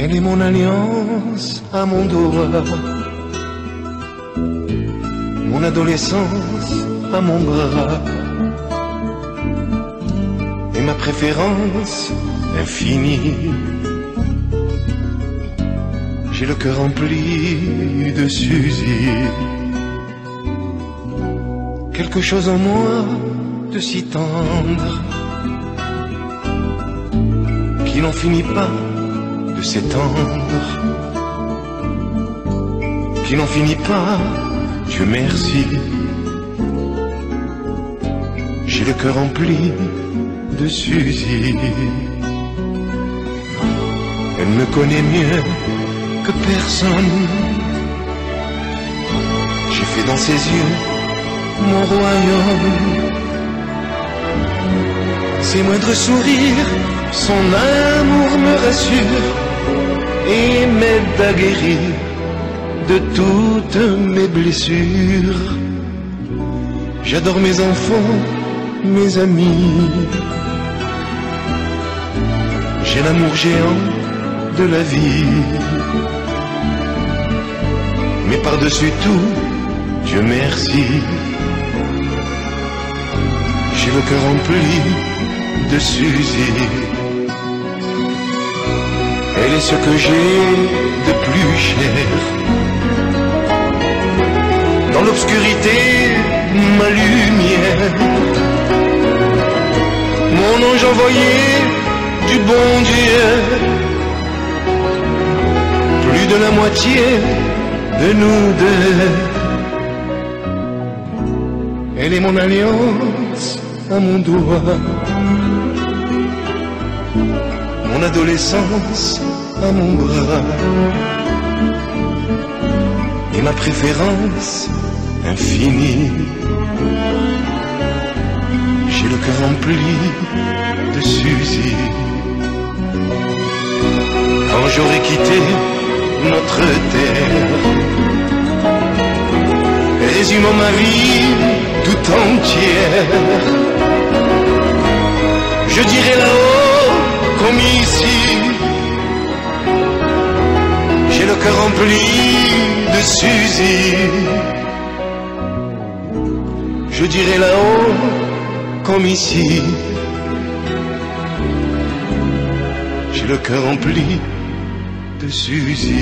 Elle est mon alliance à mon doigt, mon adolescence à mon bras, et ma préférence infinie. J'ai le cœur rempli de Suzy, quelque chose en moi de si tendre qui n'en finit pas de s'étendre, qui n'en finit pas, Dieu merci. J'ai le cœur rempli de Suzy. Elle me connaît mieux que personne. J'ai fait dans ses yeux mon royaume. Ses moindres sourires, son amour me rassure guérir de toutes mes blessures. J'adore mes enfants, mes amis. J'ai l'amour géant de la vie. Mais par-dessus tout, Dieu merci. J'ai le cœur rempli de Suzy. Elle est ce que j'ai de plus cher. Dans l'obscurité, ma lumière. Mon ange envoyé du bon Dieu. Plus de la moitié de nous deux. Elle est mon alliance à mon doigt. Mon adolescence à mon bras. Et ma préférence infinie. J'ai le cœur rempli de Suzy. Quand j'aurai quitté notre terre, résumant ma vie tout entière, je dirai là-haut comme ici, cœur rempli de Suzy. Je dirai là-haut comme ici, j'ai le cœur rempli de Suzy.